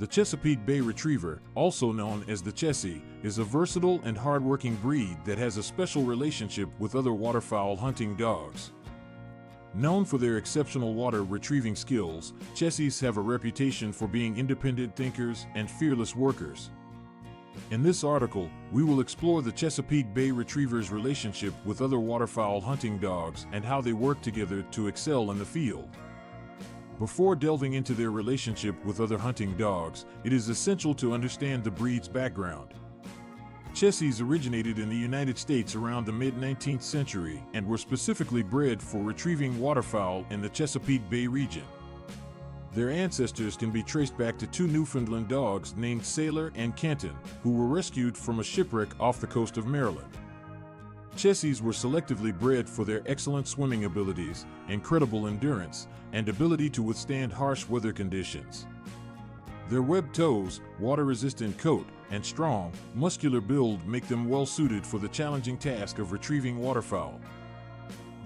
The Chesapeake Bay Retriever, also known as the Chessie, is a versatile and hardworking breed that has a special relationship with other waterfowl hunting dogs. Known for their exceptional water retrieving skills, Chessies have a reputation for being independent thinkers and fearless workers. In this article, we will explore the Chesapeake Bay Retriever's relationship with other waterfowl hunting dogs and how they work together to excel in the field. Before delving into their relationship with other hunting dogs, it is essential to understand the breed's background. Chessies originated in the United States around the mid 19th century and were specifically bred for retrieving waterfowl in the Chesapeake Bay region. Their ancestors can be traced back to two Newfoundland dogs named Sailor and Canton, who were rescued from a shipwreck off the coast of Maryland. Chessies were selectively bred for their excellent swimming abilities, incredible endurance, and ability to withstand harsh weather conditions. Their webbed toes, water-resistant coat, and strong, muscular build make them well suited for the challenging task of retrieving waterfowl.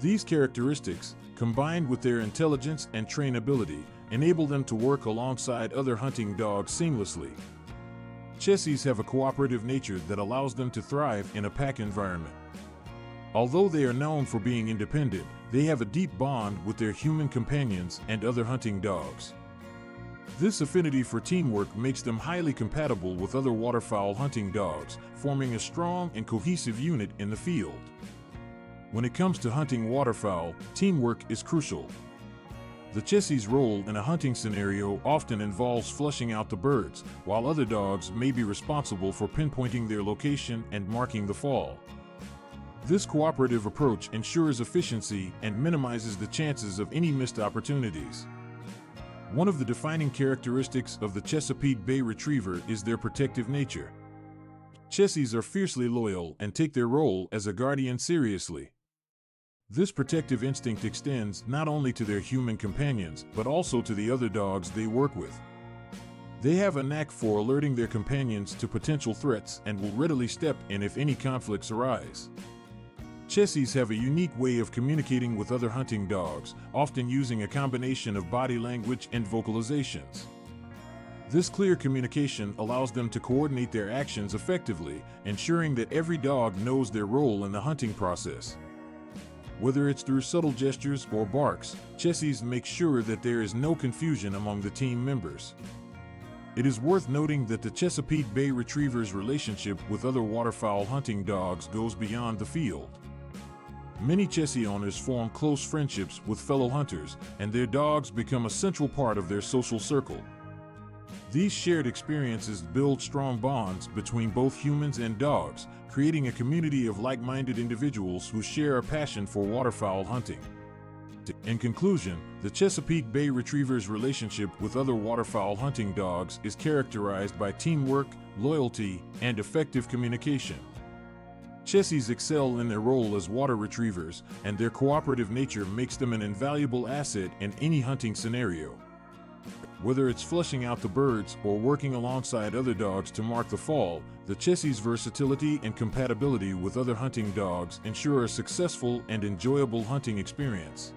These characteristics, combined with their intelligence and trainability, enable them to work alongside other hunting dogs seamlessly. Chessies have a cooperative nature that allows them to thrive in a pack environment. Although they are known for being independent, they have a deep bond with their human companions and other hunting dogs. This affinity for teamwork makes them highly compatible with other waterfowl hunting dogs, forming a strong and cohesive unit in the field. When it comes to hunting waterfowl, teamwork is crucial. The Chessie's role in a hunting scenario often involves flushing out the birds, while other dogs may be responsible for pinpointing their location and marking the fall. This cooperative approach ensures efficiency and minimizes the chances of any missed opportunities. One of the defining characteristics of the Chesapeake Bay Retriever is their protective nature. Chessies are fiercely loyal and take their role as a guardian seriously. This protective instinct extends not only to their human companions, but also to the other dogs they work with. They have a knack for alerting their companions to potential threats and will readily step in if any conflicts arise. Chessies have a unique way of communicating with other hunting dogs, often using a combination of body language and vocalizations. This clear communication allows them to coordinate their actions effectively, ensuring that every dog knows their role in the hunting process. Whether it's through subtle gestures or barks, Chessies make sure that there is no confusion among the team members. It is worth noting that the Chesapeake Bay Retriever's relationship with other waterfowl hunting dogs goes beyond the field. Many Chessie owners form close friendships with fellow hunters, and their dogs become a central part of their social circle. These shared experiences build strong bonds between both humans and dogs, creating a community of like-minded individuals who share a passion for waterfowl hunting. In conclusion, the Chesapeake Bay Retriever's relationship with other waterfowl hunting dogs is characterized by teamwork, loyalty, and effective communication. Chessies excel in their role as water retrievers, and their cooperative nature makes them an invaluable asset in any hunting scenario. Whether it's flushing out the birds or working alongside other dogs to mark the fall, the Chessie's versatility and compatibility with other hunting dogs ensure a successful and enjoyable hunting experience.